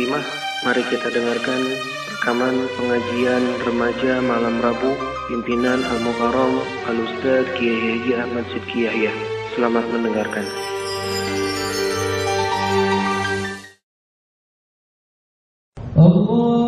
muslimah, mari kita dengarkan rekaman pengajian remaja malam Rabu pimpinan Al-Mukarram Al-Ustaz Kiai Haji Ahmad Sidki Yahya. Selamat mendengarkan. Allah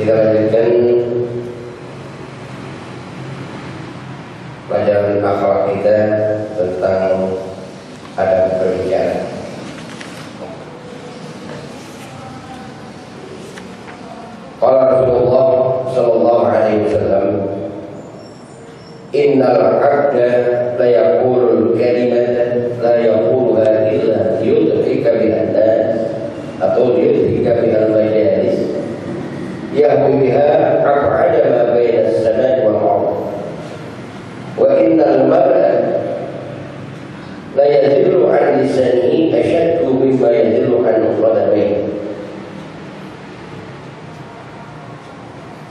Kita lanjutkan. Pelajaran akhlak kita tentang adab berbicara. Qala Rasulullah sallallahu alaihi wasallam Innal 'abda la yaqulu kalimatan la yaquluha illa yudhika biha nas atau yudhika biha al-majalis yahwi biha ab'ada ma baina as-samai wal ard wa innal mar'a la yadillu 'an lisanihi ashaddu mimma yadillu 'an qadamaihi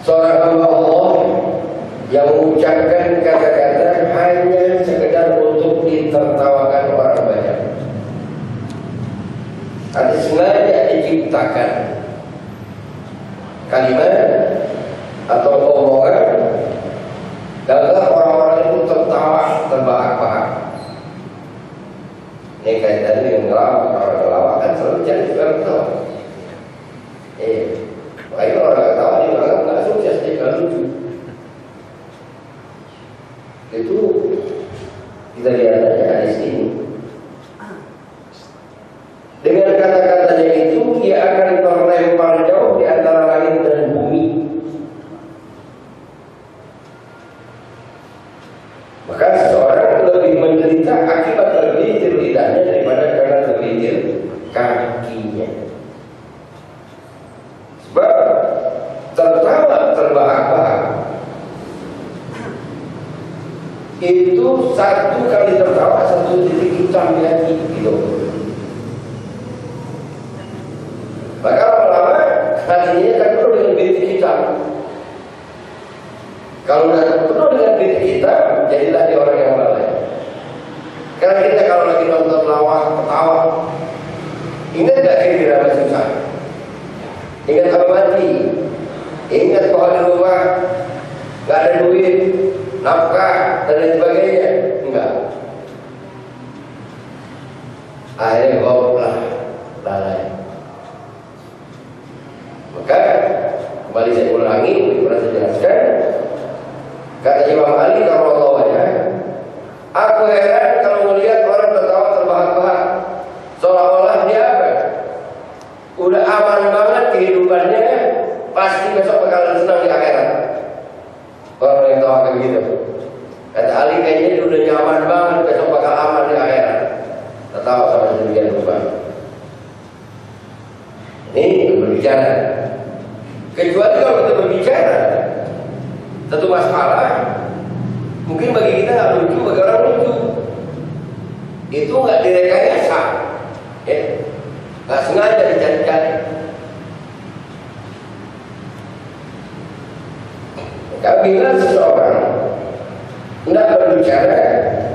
Seorang hamba Allah yang mengucapkan kata-kata hanya sekedar untuk ditertawakan orang banyak. Ada sengaja diciptakan kalimat atau omongan agar orang-orang itu tertawa terbahak-bahak. Ini kaitan dengan ngelawak. Orang ngelawak kan selalu cari juga tertawa. Eh, baik orang ketawa dia menganggap nggak sukses dia nggak lucu itu kita lihat aja hadis ini dengan kata-katanya itu dia akan terlempar jauh di antara langit dan bumi maka seseorang lebih menderita akibat tergelincir lidahnya daripada karena tergelincir kakinya sebab tertawa terbahak-bahak itu satu kali tertawa satu titik hitam di hati gitu. Maka lama-lama hatinya akan penuh dengan bintik hitam. Kalau sudah penuh dengan bintik hitam, jadilah dia orang yang balai. Karena kita kalau lagi nonton lawak, ketawa, ingat gak kira-kira susah? Ingat apa mati? Ingat bahwa di rumah gak ada duit, nafkah dan lain sebagainya. Enggak. Akhirnya goblok lalai maka kembali saya ulangi pernah saya jelaskan. Kata Imam Ali kalau ya aku heran kalau melihat orang tertawa terbahak-bahak. Seolah-olah dia apa? Udah aman banget kehidupannya pasti besok bakalan senang di akhirat. Orang yang tahu kayak gitu. Kata Ali kayaknya dia udah nyaman banget besok bakal aman di akhirat. Tertawa sama sedemikian rupa. Ini berbicara. Kecuali kalau kita berbicara satu masalah, mungkin bagi kita nggak lucu, bagi orang lucu. Itu nggak direkayasa, ya, nggak sengaja dicari-cari. Apabila seseorang tidak berbicara.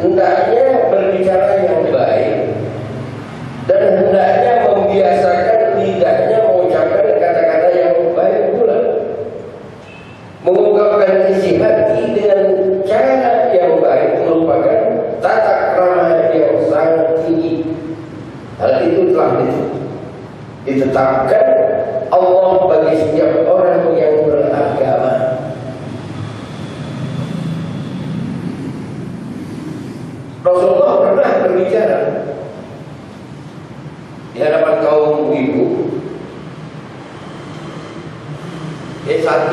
Hendaknya berbicara yang baik. Dan hendaknya membiasakan tidaknya mengucapkan kata-kata yang baik pula. Mengungkapkan isi hati dengan cara yang baik merupakan tata krama yang sangat tinggi. Hal itu telah ditetapkan Allah bagi setiap orang yang beragama. Rasulullah pernah berbicara di hadapan kaum ibu. Ya saat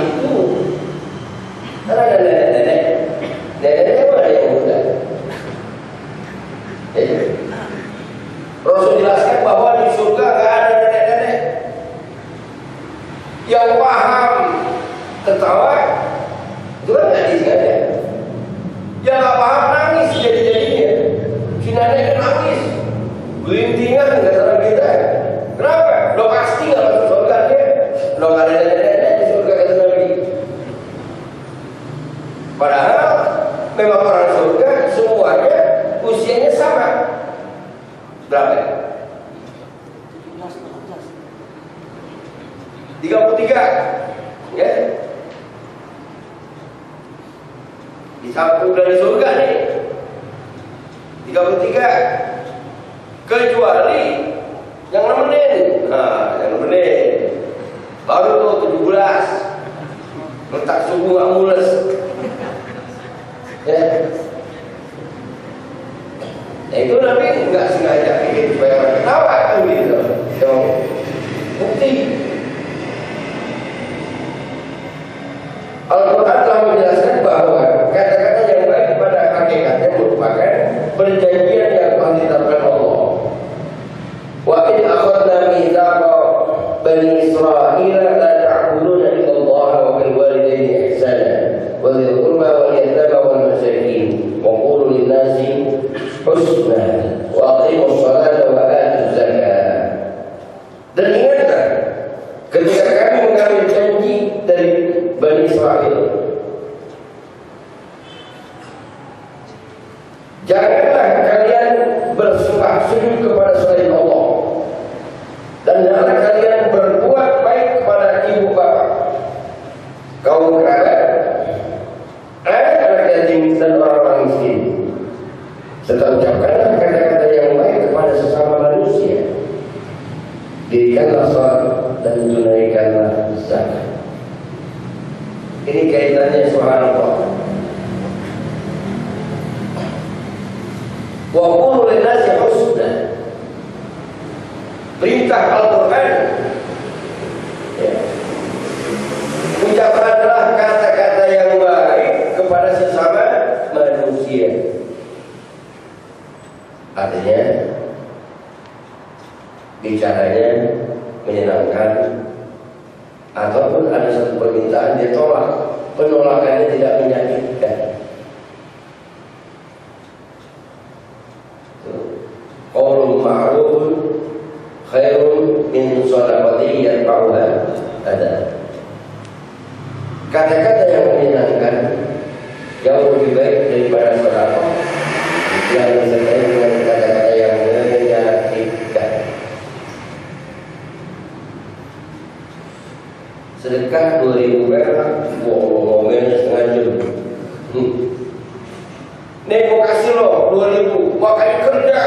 itu makanya kerja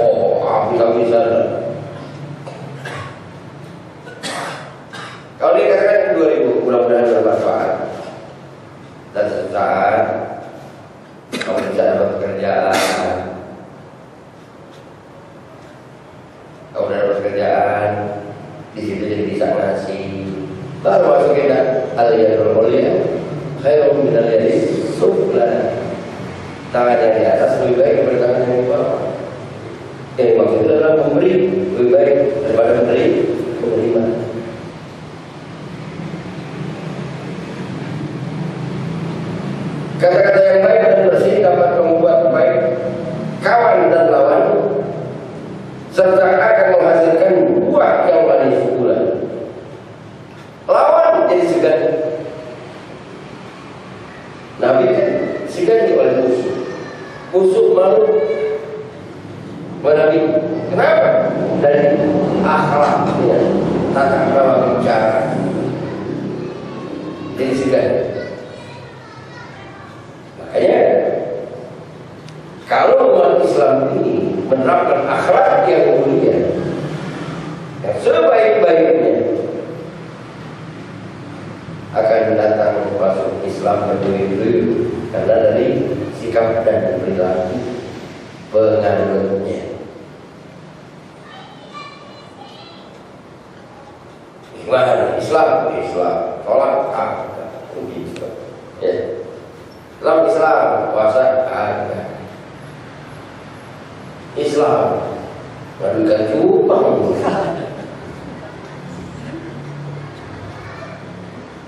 oh habis-habisan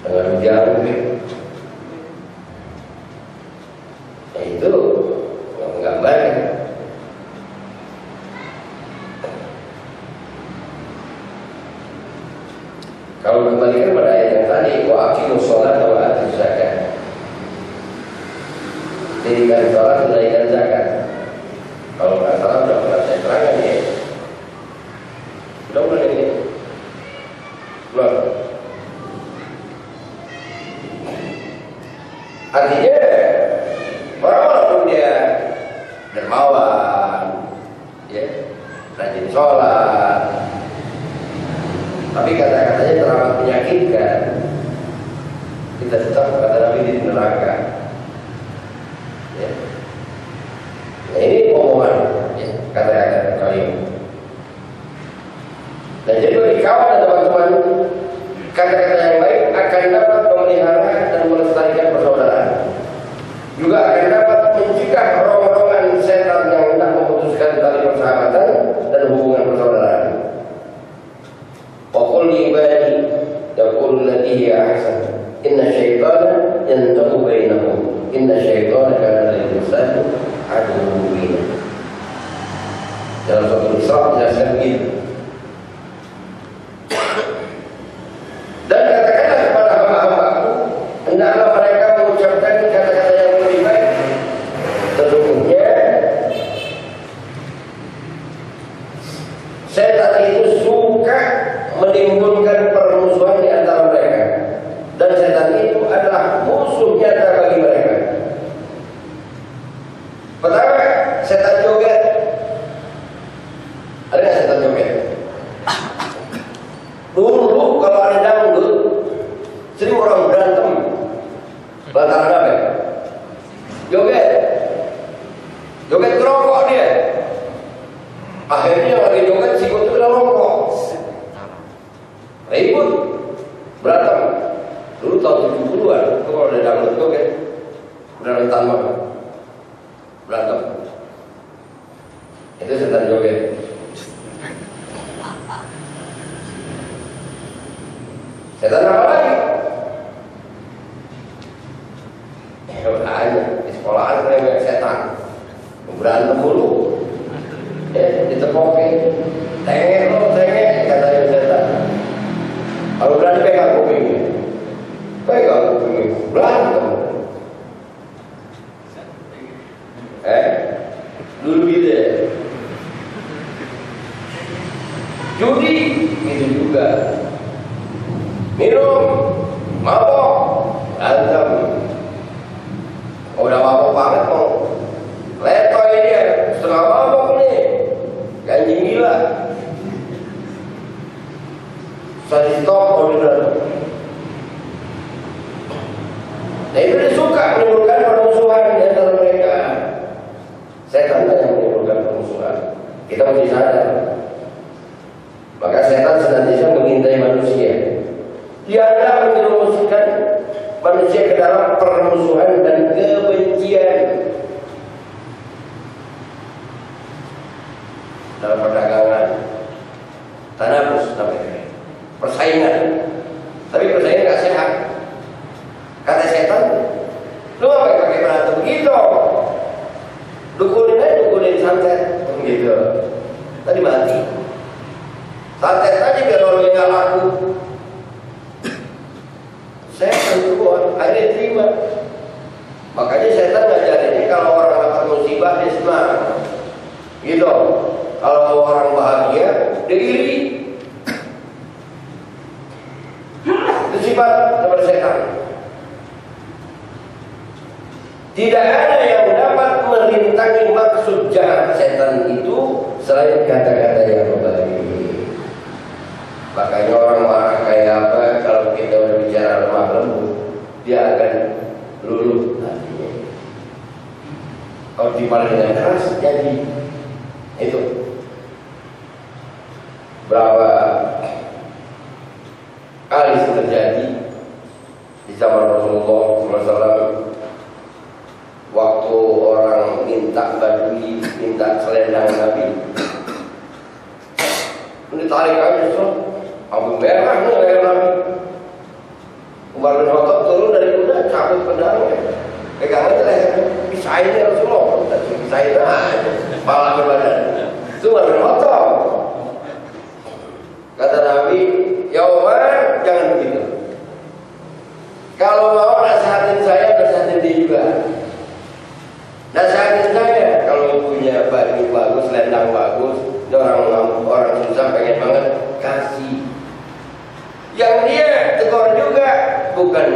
Dengan jarum Dalam perdagangan,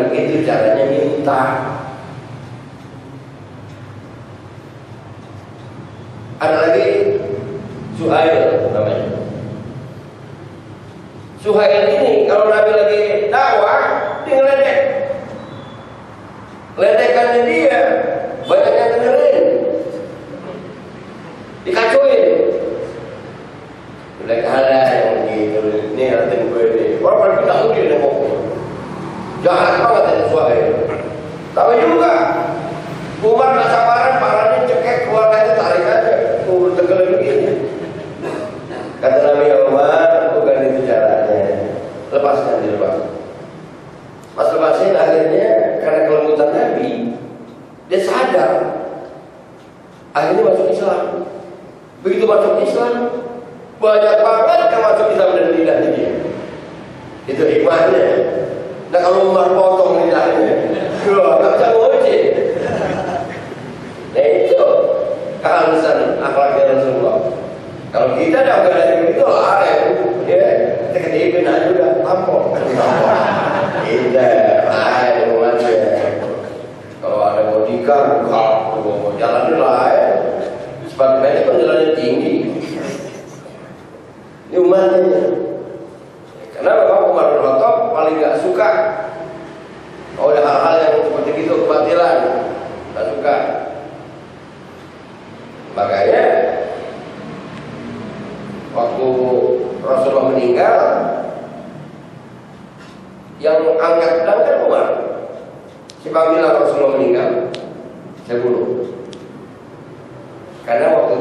begitu caranya minta ada lagi? Suhail namanya. Suhail ini kalau Nabi lagi dakwah dia ngeledek. Ledekannya dia banyak yang terdengar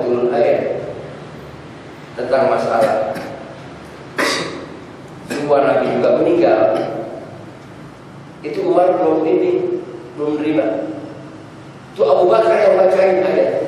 turun ayat tentang masalah. Semua nabi juga meninggal. Itu Umar belum ini belum terima. Itu Abu Bakar yang bacain ayat.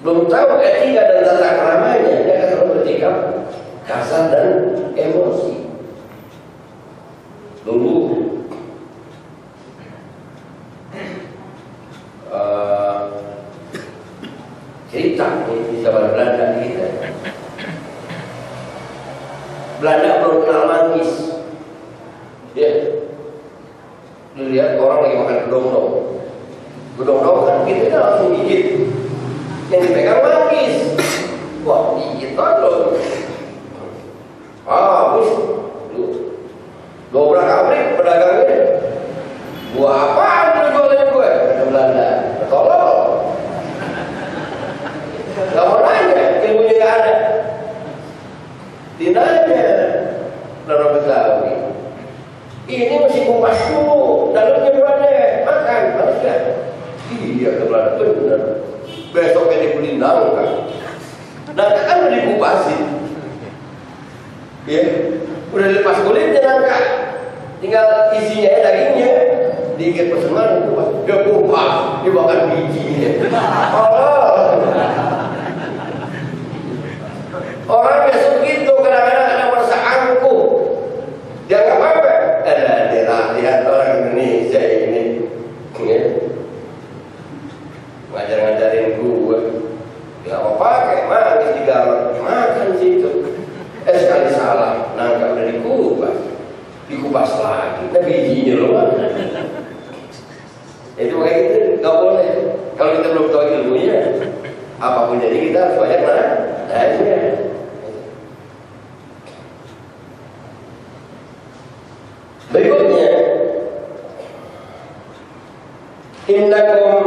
belum tahu eh, etika dan tata keramanya dia akan terlalu bertikap kasar dan emosi dulu. Berikutnya, innakum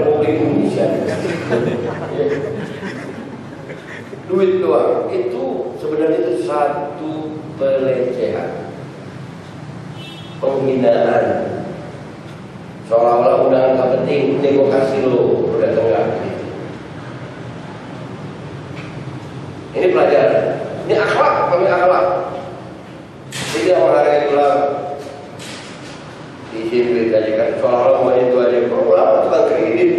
Republik Indonesia. duit doang. Itu sebenarnya itu satu pelecehan, penghinaan. Seolah-olah undangan tak penting, kasih lo, udah tengah. Ini pelajaran. Ini akhlak, kami akhlak. Tidak menghargai ulama. Kan, seolah-olah mau itu aja. Kok ulama tukang kredit?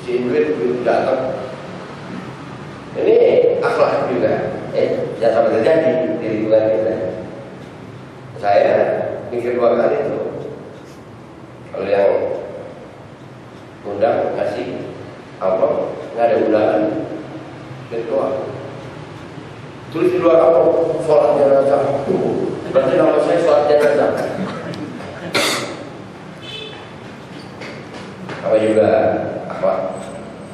Izin duit, duit datang. Ini akhlak juga. Eh, jangan sampai terjadi di lingkungan kita. Saya mikir dua kali itu. Kalau yang undang ngasih apa? Nggak ada undangan. Kedua, tulis di luar apa? Sholat jenazah. Berarti nama saya sholat jenazah. Apa juga akhlak.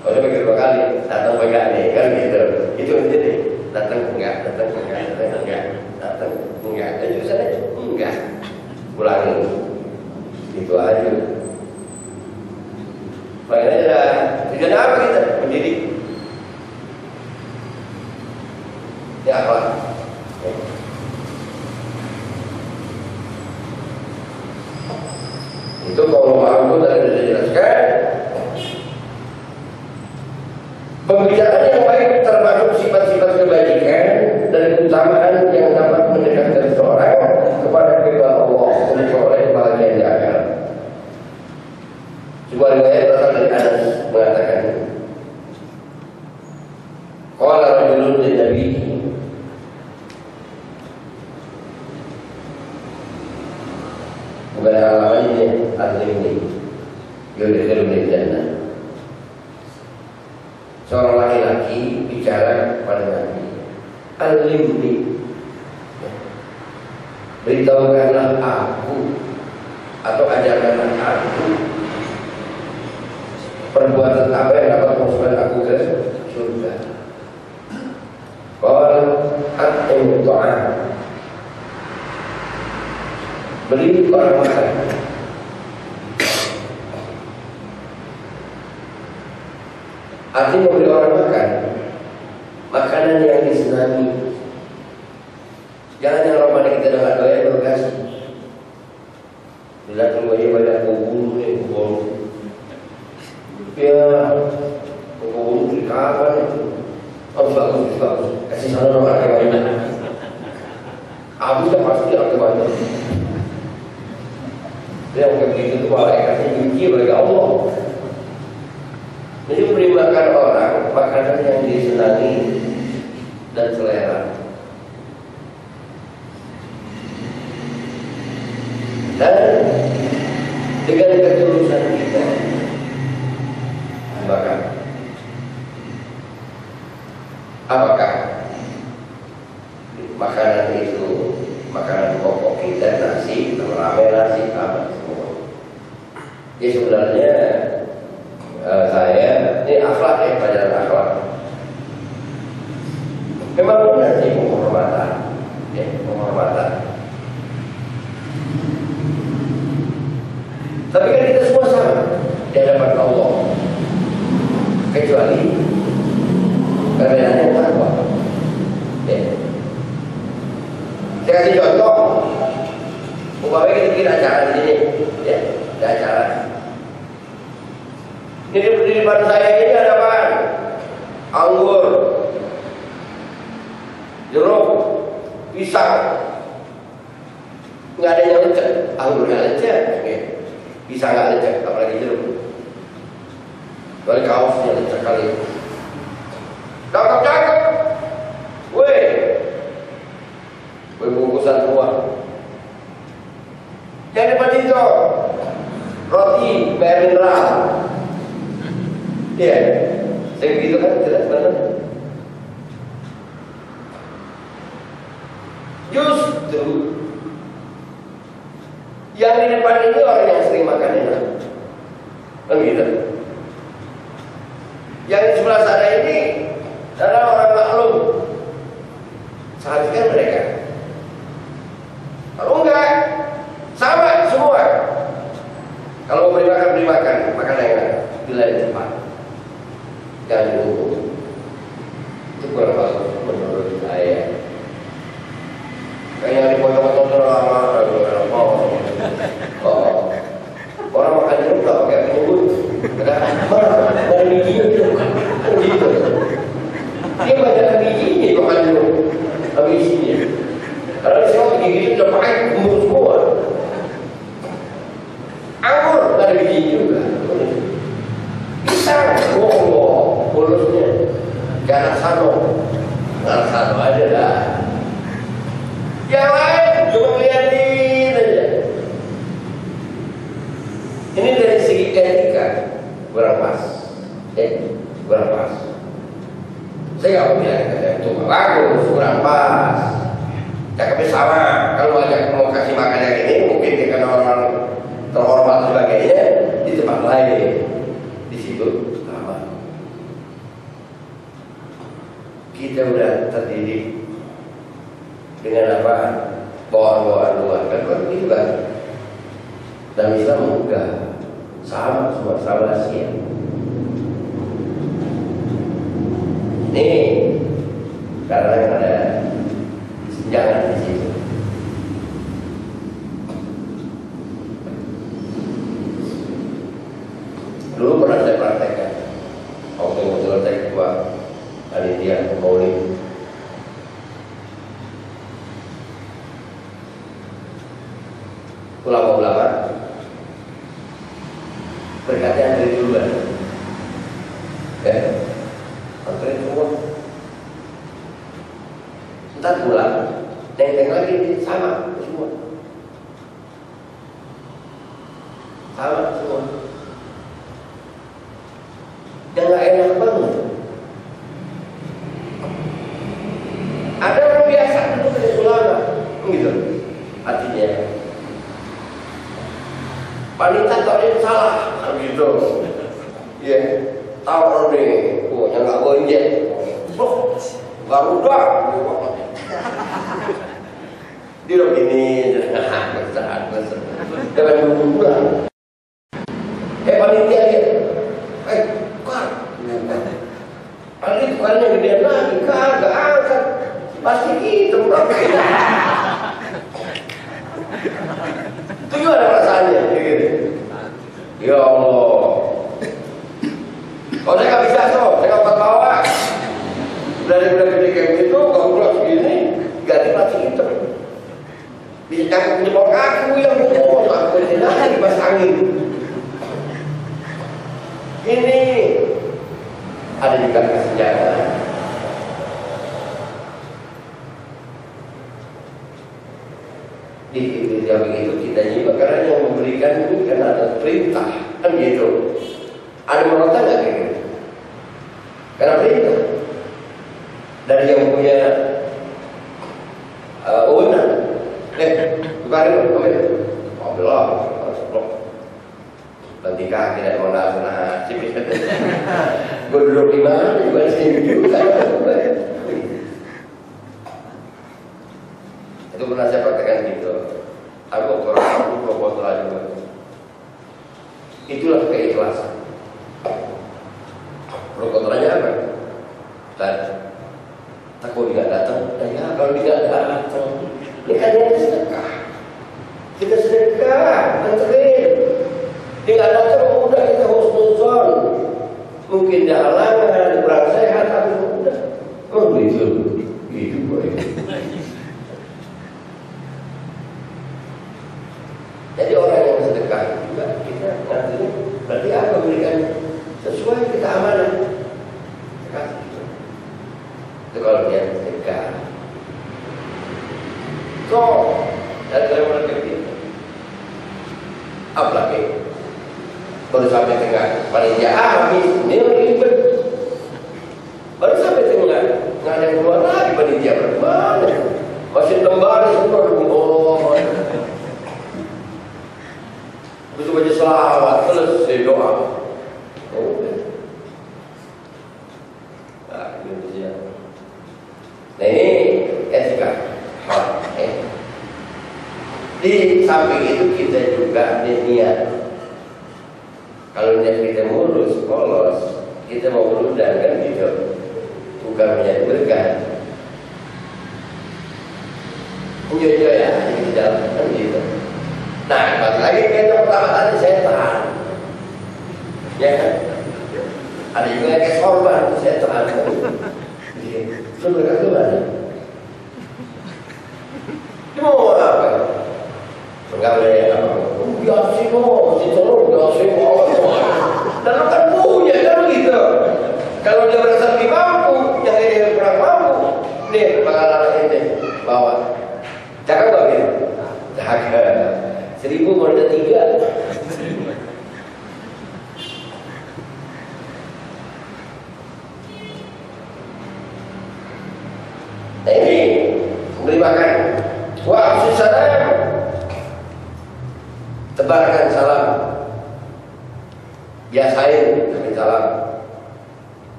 Kalau mikir dua kali, datang enggak nih, kan gitu. Itu aja deh. Datang enggak, datang enggak, datang enggak, datang enggak. Dan jurusan aja enggak. Ulangin. Itu aja. Makanya ada apa kita? Mendidik. Ya akhlak. Itu kalau mampu tadi sudah dijelaskan Pembicaraan yang baik termasuk sifat-sifat kebajikan dan keutamaan yang dapat mendekatkan seorang kepada kedua Allah untuk memperoleh bahagia di akhirat. Sebuah riwayat berasal dari Anas mengatakan, Nabi Bukan halaman ini Al-Limni Yudhilul Jannah seorang laki-laki bicara kepada Nabi. Al-Limni. Beritahukanlah aku Atau ajarkanlah aku Perbuatan apa yang dapat memasukkan aku ke surga Kalau At-Im Tu'an Beri orang makan Artinya memberi orang makan. Makanan yang disenangi. Jangan yang Ramadan kita dengar doa yang berkasih Bila keluarnya banyak kubur nih kubur Ya Kubur di kapan itu Oh bagus bagus Kasih sana nomor banyak Habis dah pasti aku banyak Yang kayak begitu itu malaikatnya benci bagi Allah jadi beri makan orang makanan yang disenangi dan selera. Dan dengan ketulusan kita makan. Apakah makanan itu makanan pokok kita nasi, rame nasi apa semua? Ya sebenarnya uh, saya ini akhlak ya pelajaran akhlak. Memang benar sih penghormatan, ya penghormatan. Tapi kan kita semua sama di hadapan Allah, kecuali perbedaannya apa? Ya. Saya kasih contoh, umpamanya kita bikin acara di sini, ya, ada acara. Ini di depan saya ini ada apa? Anggur, jeruk, pisang. Nggak ada yang anggur nggak bisa nggak lecek apalagi jeruk dari kaosnya lecek kali. Cakep cakep woi woi bungkusan semua jadi pacito roti bayar iya. Saya begitu kan tidak sebenarnya justru yang di depan ini orang yang sering makan ya, enak kan oh, gitu. Yang di sebelah sana ini adalah orang maklum. Seharusnya mereka. Kalau enggak sama semua. Kalau beri makan beri makan. Makan enak bila itu. Sekarang, bohong mulutnya. Jangan sano. Jangan sano aja dah. Yang lain, cuma lihatin aja. Ini dari segi etika. Kurang pas. Eh, kurang pas. Saya nggak punya kata itu bagus, kurang pas. Cakepnya sama. Kalau ada mau kasih makan yang ini, mungkin dia orang terhormat sebagainya di tempat lain. kita sudah terdidik dengan apa? Bawaan-bawaan luar kan kan juga. Dan bisa membuka sama semua sama rahasia Nih, karena ada jangan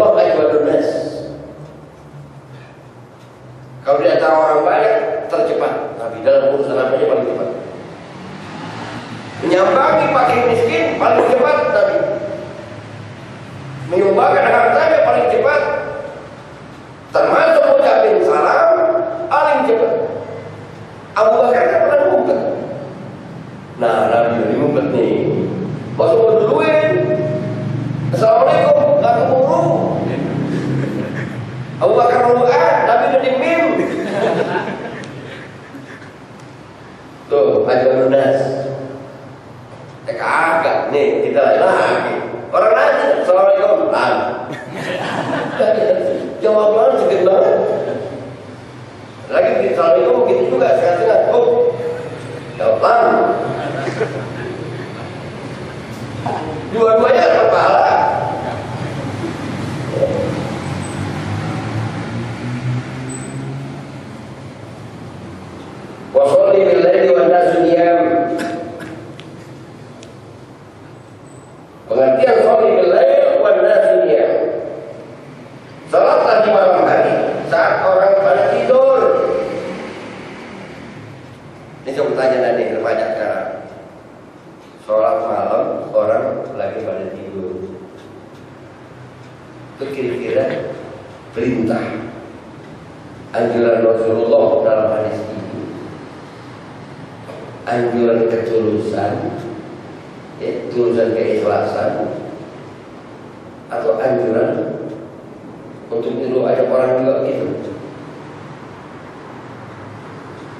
Allah ayyuhal nas. Kalau dia tahu orang baik tercepat, tapi dalam urusan apa yang paling cepat. Menyambangi pakai miskin paling cepat tapi Menyumbangkan hartanya paling cepat. Termasuk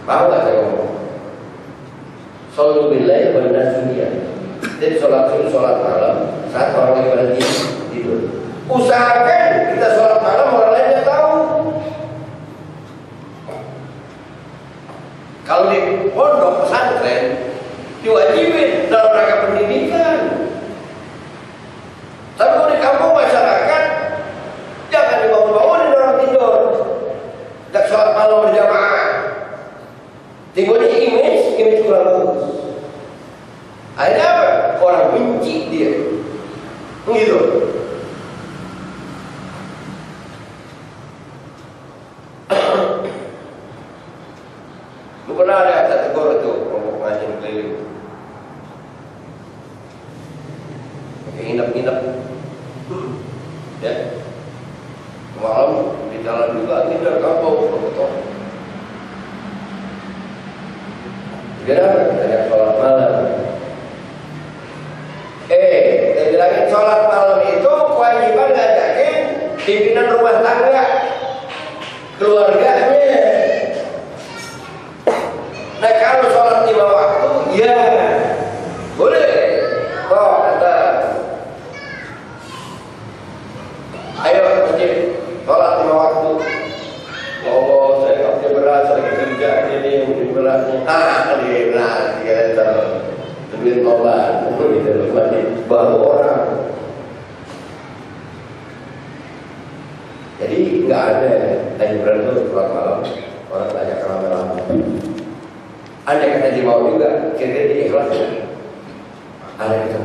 Paham gak saya ngomong? Sallu billahi wa dunia. Jadi sholat sun sholat malam Saat orang yang berhenti tidur. Usahakan kita sholat malam orang lain yang tahu. Kalau di pondok pesantren Diwajibin.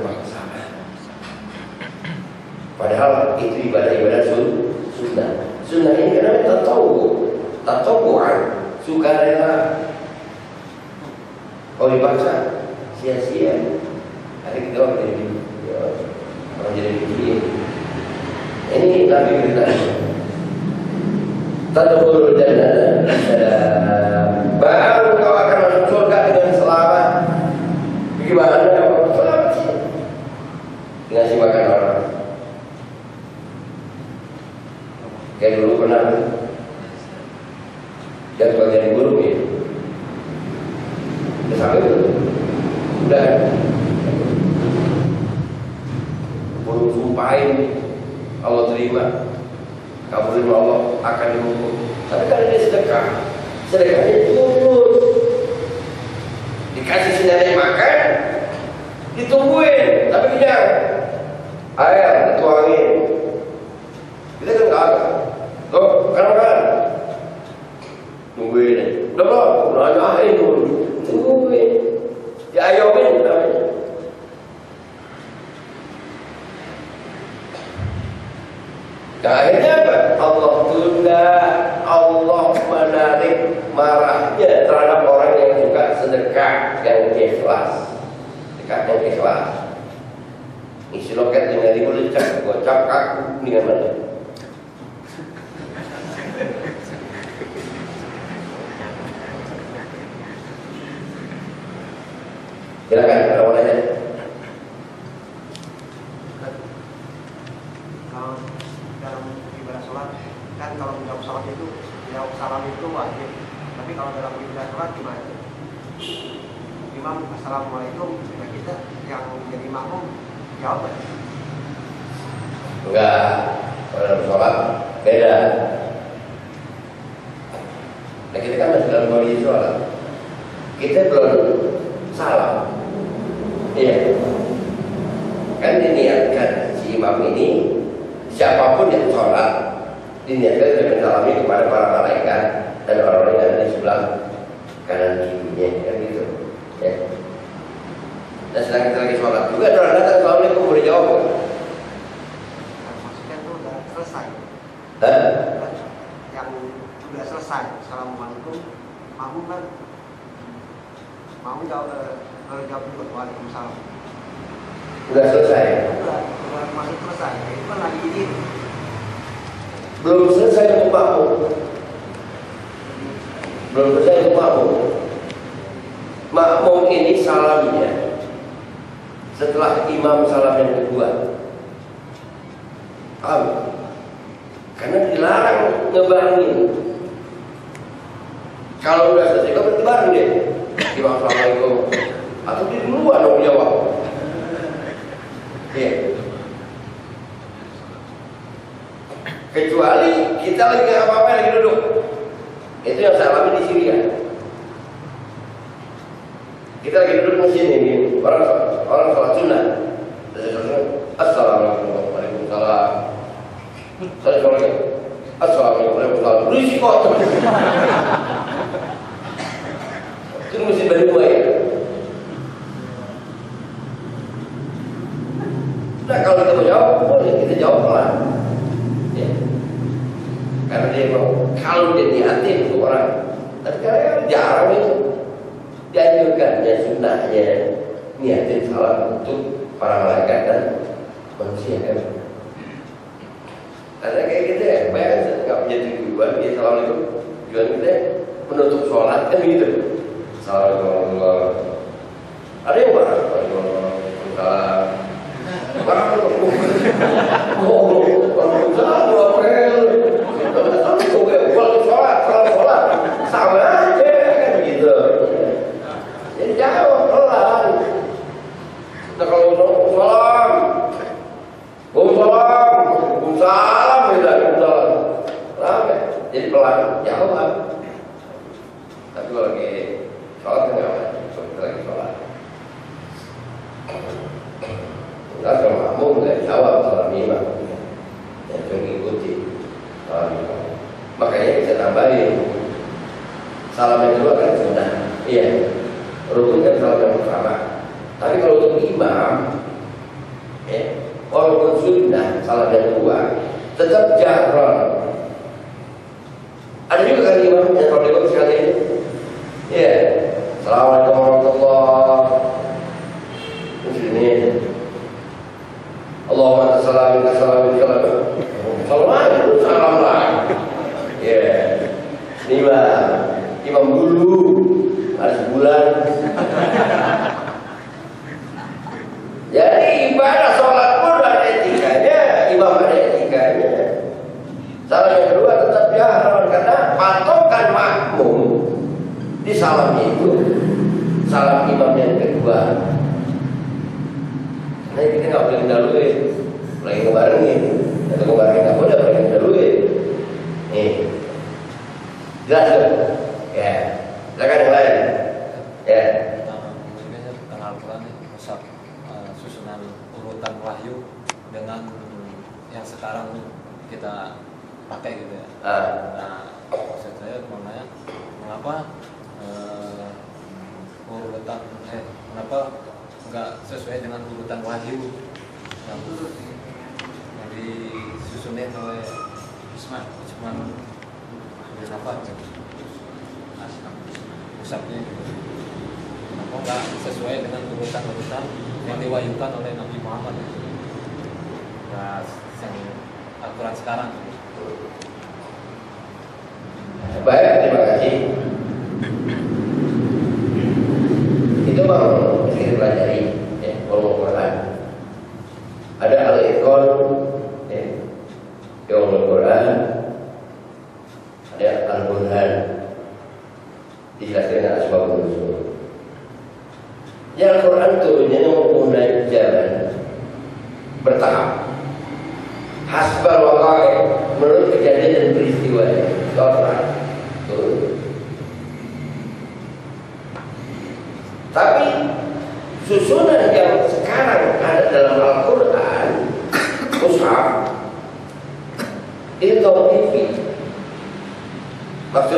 Ada tempat sana. Padahal itu ibadah-ibadah sun sunnah. Sunnah ini karena tak tahu tahu sukarela. Kalau dipaksa sia-sia. Ada kita orang jadi ya, orang jadi begini. Ini Nabi berita Tadkhulul jannah Baru kau akan masuk surga dengan selamat Bagaimana? Selamat sih Ngasih makan orang Dulu pernah. Yang bagian burung ya. Udah sampai belum? Udah. Burung sumpahin Allah terima. Kamu terima Allah akan dihukum. Tapi kalau dia sedekah Sedekahnya tulus Dikasih sendiri makan Ditungguin. Tapi kenyang Air dituangin. Kita kan nggak ada Tuh, kan Tungguin Udah? Nanyain dulu apa? Allah tunda, Allah menarik marahnya terhadap orang yang suka sedekah yang ikhlas. Sedekah yang ikhlas. Isi loket lima ribu lecak, gocap kaku dengan mana? Silakan, ada mau nanya? kalau dalam ibadah sholat kan kalau menjawab sholat itu jawab salam itu wajib tapi kalau dalam ibadah sholat gimana imam assalamualaikum ya kita yang jadi makmum jawab nggak? Enggak, dalam sholat beda. Nah kita kan masih dalam kondisi sholat. Kita belum salam. Iya. Kan diniatkan si imam ini siapa pun yang sholat diniatkan untuk mensalami kepada para malaikat dan orang-orang yang ada di sebelah kanan kirinya kan gitu. Ya. Dan sedang kita lagi sholat juga ada orang datang assalamualaikum boleh jawab maksudnya itu udah selesai Hah? yang sudah selesai assalamualaikum makmum kan mau jawab kalau jawab juga waalaikumsalam Udah selesai. udah udah masuk selesai itu kan lagi ini Belum selesai makmum. Belum selesai untuk makmum. Ini salamnya setelah imam salam yang kedua. Paham? Karena dilarang ngebarengin. Kalau udah selesai, kau berarti bareng deh. Imam Assalamualaikum. Atau dia duluan dong jawab. Iya. Kecuali kita lagi nggak apa-apa lagi duduk. Itu yang saya alami di Syria. Kita lagi duduk di sini, nih. orang orang sholat sunnah. Assalamualaikum warahmatullahi wabarakatuh. Saya sholat. Assalamualaikum warahmatullahi wabarakatuh. Berisik kok. Itu mesti berdua ya. Nah kalau kita mau jawab, boleh kita jawab pelan. Mau, kalau dia niatin untuk orang, tapi kadang jarang itu dianjurkan ya sunnahnya niatin salam untuk para malaikat dan manusia kan. Karena kayak gitu ya, bayangkan nggak punya tujuan dia salam itu tujuan kita menutup sholat kan gitu. Assalamualaikum. Ada yang marah? Waalaikumsalam. Marah salam itu salam imam yang kedua.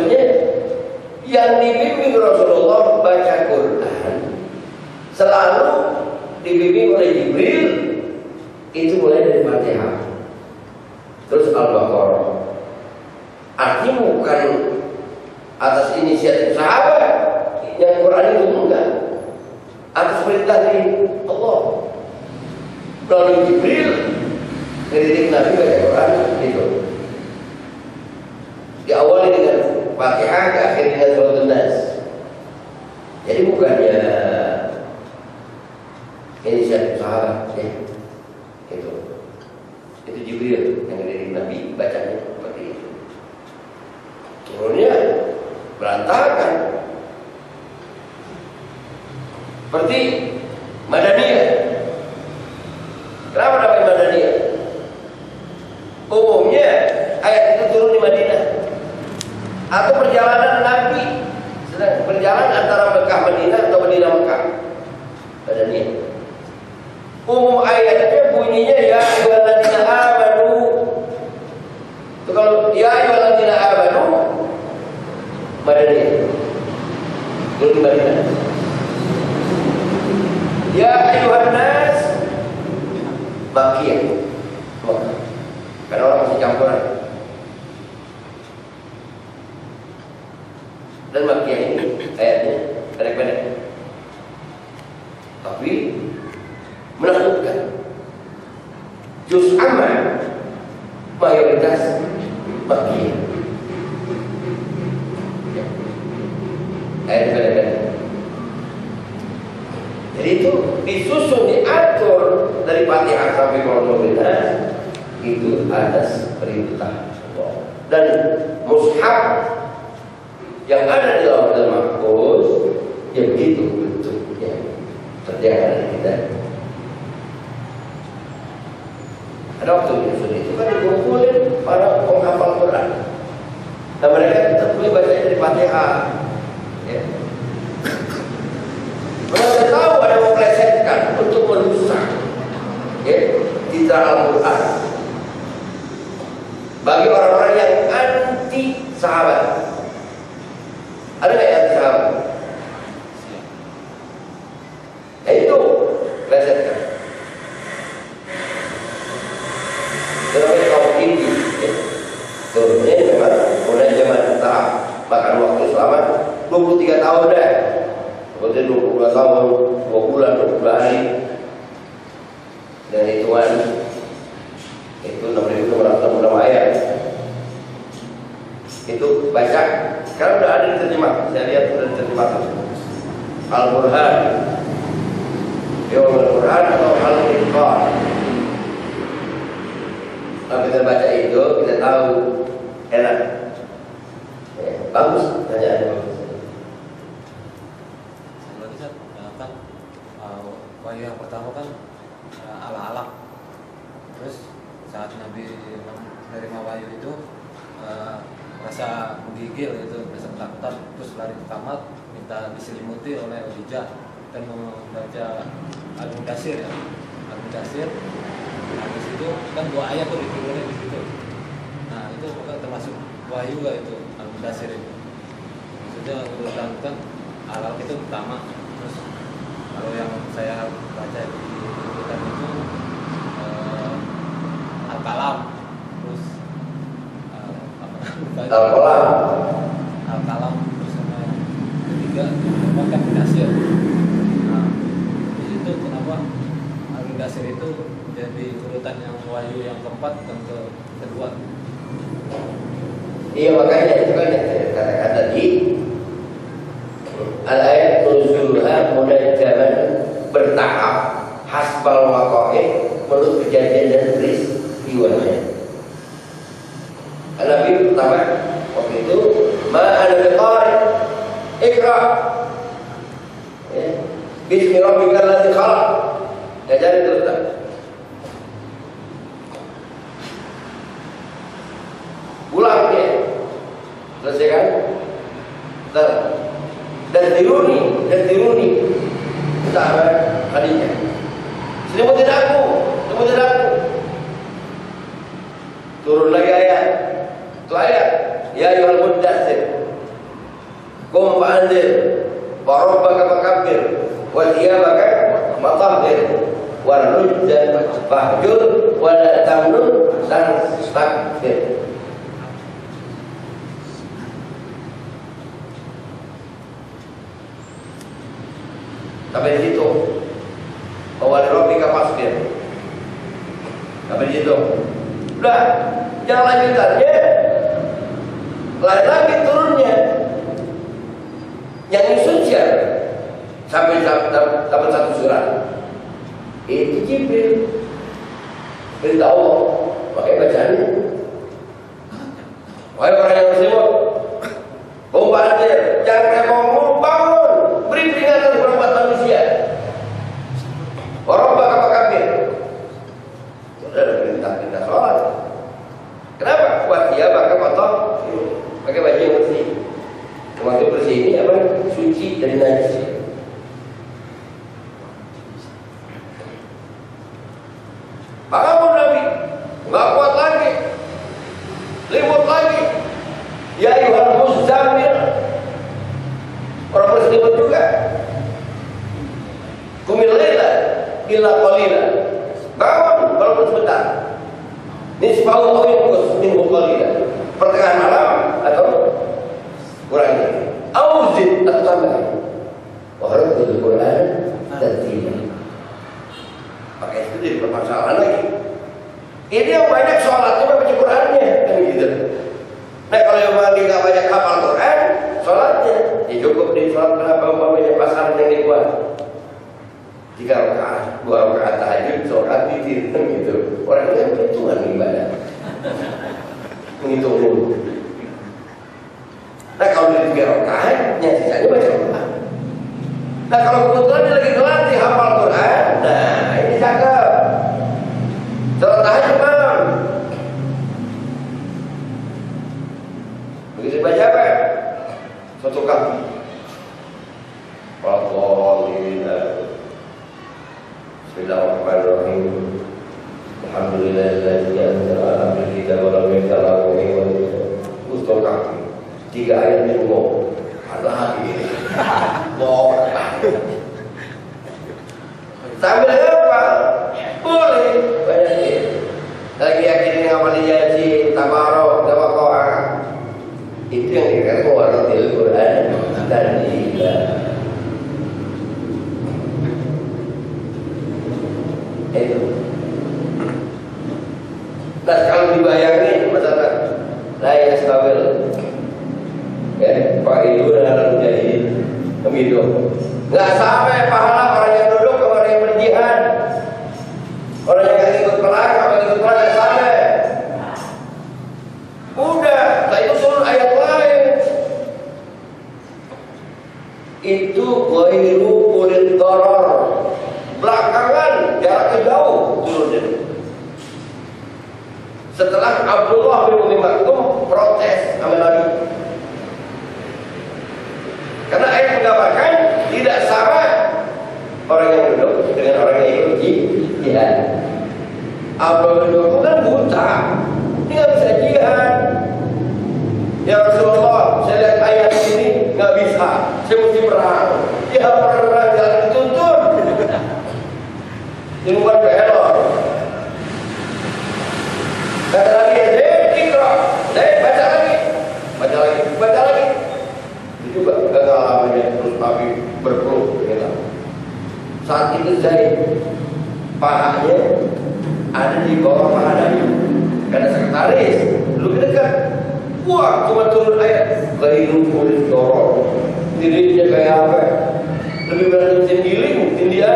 maksudnya yang dibimbing Rasulullah baca Quran selalu dibimbing oleh Jibril itu mulai dari Fatihah. Terus Al-Baqarah. Artinya bukan atas inisiatif sahabat yang Quran itu enggak. Atas perintah dari Allah. Melalui Jibril dari Nabi baca Quran gitu. Diawali dengan Fatihah ke akhir dengan surat nas Jadi bukannya ini salah, usaha ya. Itu itu Jibril yang dari Nabi bacanya seperti itu. Turunnya berantakan. Seperti Madaniyah disusun diatur dari pati sampai Muhammadiyah itu atas perintah Allah. Dan mushaf yang ada di dalam dalam makhluk ya begitu bentuknya. Terjadi kita. Ada waktu menyusun itu kan dikumpulin para penghafal Quran. Dan mereka tetap boleh baca dari Fatihah. Ya. diajarkan untuk menusah ya, di dalam Al-Quran bagi orang-orang yang anti sahabat ada nggak yang anti sahabat? Ya itu lesetkan Tetapi kaum tinggi ya. Turunnya memang mulai zaman tahap Bahkan waktu selama 23 tahun dah Kemudian 22 tahun, 2 bulan, 22 hari. Dan hitungan itu 6.666 ayat. Itu baca. Sekarang udah ada diterjemah. Saya lihat sudah diterjemah. Al-Qur'an. Yawm Al-Qur'an atau Al-Qur'an. Kalau kita baca itu, kita tahu enak. Ya, bagus, tanya bagus. Berarti Ustaz, ya kan wahyu yang pertama kan uh, ala-ala. Terus saat Nabi menerima wahyu itu uh, rasa menggigil gitu, rasa ketakutan, terus lari ke kamar minta diselimuti oleh Khadijah dan membaca Al-Mudassir ya. Al-Mudassir habis itu kan dua ayat tuh diturunin di situ. Nah itu bukan termasuk wahyu gak itu Al-Mudassir itu? Maksudnya urutan kan alat itu pertama kalau yang saya baca di urutan itu eh, al-kalam terus eh, apa. Al-Qalam. al-kalam terus sama ketiga apa kan mudasir nah di situ kenapa al-mudasir itu jadi urutan yang wahyu yang keempat dan ke kedua Iya makanya itu kan yang saya katakan tadi Al-ayat nuzulha munajjaman bertahap hasbal waqa'i menurut kejadian dan peristiwanya. Nabi pertama waktu itu ma ana biqari ikra ya. Bismi rabbikal ladzi khalaq. Ngajarin terus tak? Pulang dia. Selesai kan? Dan dan diruni, dan diruni. Sahabat Khadijah. Selimutin aku, selimutin aku. Turun lagi ayat. Itu ayat. Ya ayuhal muddassir. Qum fa'anzir. Wa rabbaka fakabbir. Wa thiyabaka fatahhir. Wa rujdan fahjur. Wa la tamnun tastakbir. Sampai di situ. Awal Rabbika fasbir. Sampai di situ. Udah, jangan lanjutkan ya. Lain lagi turunnya. Yang siapa? Sampai dapat satu surat. Itu Jibril. Berita Allah. Pakai bacaannya. Wahai orang yang muslimut, Bombardir, jangan di Gaia Giumoto. Tua cuma turun ayat. Gairu kulit dorong. Dirinya kayak apa? Lebih berani mesin giling, mungkin dia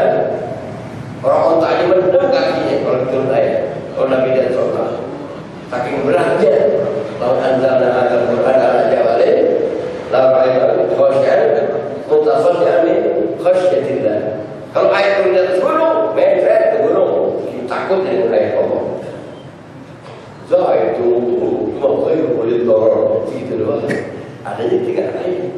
Orang otaknya mendem kakinya Kalau turun ayat. Kalau Nabi dan Sota Saking beratnya Laut anzalna lorong di doang. Adanya tiga lain.